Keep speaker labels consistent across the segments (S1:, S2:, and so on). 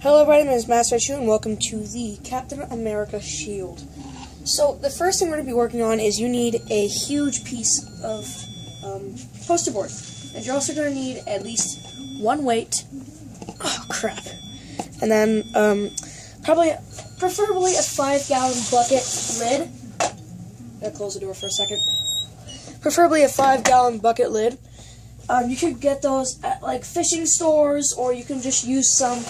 S1: Hello everybody, my name is Master Chu and welcome to the Captain America Shield. So the first thing we're going to be working on is you need a huge piece of um, poster board. And you're also going to need at least one weight. Oh crap. And then um, probably, preferably a five gallon bucket lid. Gotta close the door for a second. Preferably a five gallon bucket lid. Um, you could get those at like fishing stores or you can just use some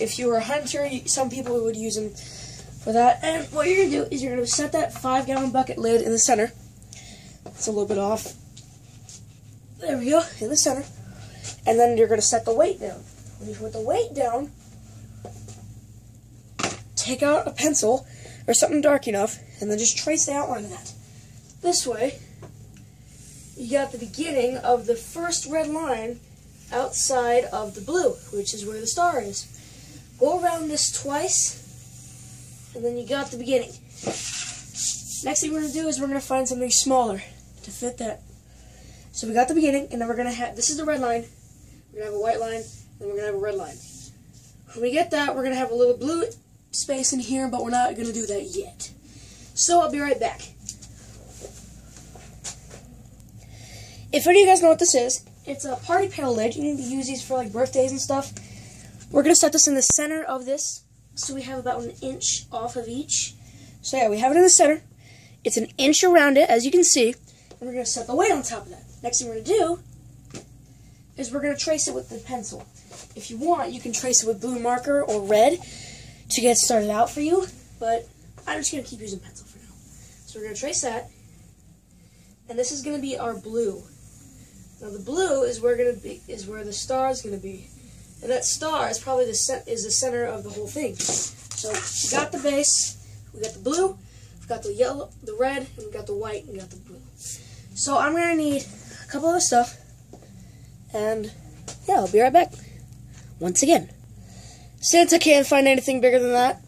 S1: if you were a hunter, some people would use them for that. And what you're to do is you're to set that five gallon bucket lid in the center. It's a little bit off. There we go, in the center. And then you're going to set the weight down. When you put the weight down, take out a pencil or something dark enough, and then just trace the outline of that. This way, you got the beginning of the first red line outside of the blue, which is where the star is. Go around this twice, and then you got the beginning. Next thing we're going to do is we're going to find something smaller to fit that. So we got the beginning, and then we're going to have, this is the red line, we're going to have a white line, and we're going to have a red line. When we get that, we're going to have a little blue space in here, but we're not going to do that yet. So I'll be right back. If any of you guys know what this is, it's a party pail lid. You need to use these for like birthdays and stuff. We're going to set this in the center of this, so we have about an inch off of each. So yeah, we have it in the center. It's an inch around it, as you can see, and we're going to set the weight on top of that. Next thing we're going to do is we're going to trace it with the pencil. If you want, you can trace it with blue marker or red to get started out for you, but I'm just going to keep using pencil for now. So we're going to trace that, and this is going to be our blue. Now the blue is where to be is where the star is going to be. And that star is probably the is the center of the whole thing. So we got the base, we got the blue, we got the yellow, the red, and we got the white, and we got the blue. So I'm gonna need a couple of stuff, and yeah, I'll be right back. Once again, since I can't find anything bigger than that,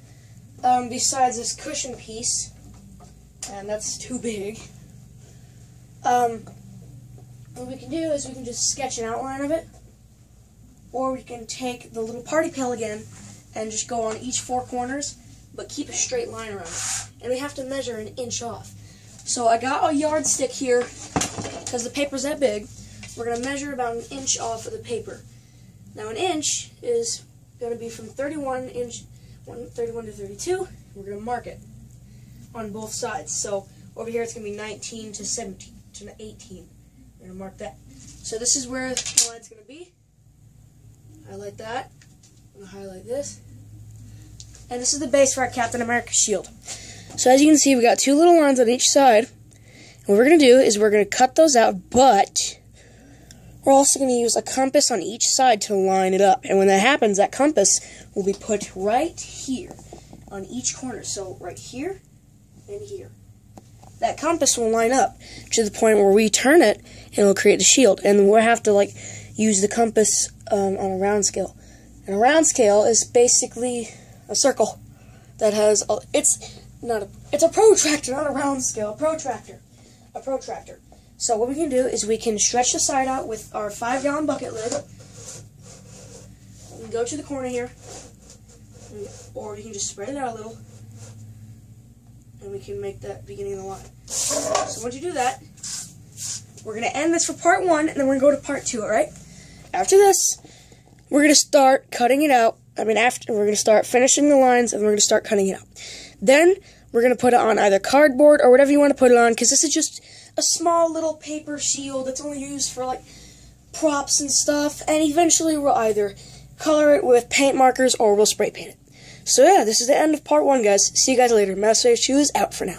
S1: um, besides this cushion piece, and that's too big. Um, what we can do is we can just sketch an outline of it or we can take the little party pail again and just go on each four corners, but keep a straight line around it. And we have to measure an inch off. So I got a yardstick here, because the paper's that big. We're going to measure about an inch off of the paper. Now an inch is going to be from 31 inch, 31 to 32. We're going to mark it on both sides. So over here it's going to be 19 to 17 to 18. We're going to mark that. So this is where the line's going to be. Highlight that. I'm going to highlight this. And this is the base for our Captain America shield. So as you can see, we got two little lines on each side. And what we're going to do is we're going to cut those out, but we're also going to use a compass on each side to line it up. And when that happens, that compass will be put right here on each corner. So right here and here. That compass will line up to the point where we turn it and it'll create the shield. And we'll have to like use the compass um, on a round scale. And a round scale is basically a circle that has a, it's not a it's a protractor, not a round scale, a protractor, a protractor. So what we can do is we can stretch the side out with our five gallon bucket lid. We go to the corner here, or we can just spread it out a little, and we can make that beginning of the line. So once you do that, we're gonna end this for part one, and then we're gonna go to part two. All right. After this, we're going to start cutting it out. I mean, after we're going to start finishing the lines and we're going to start cutting it out. Then we're going to put it on either cardboard or whatever you want to put it on because this is just a small little paper shield that's only used for like props and stuff. And eventually we'll either color it with paint markers or we'll spray paint it. So yeah, this is the end of part one, guys. See you guys later. Master Shoes out for now.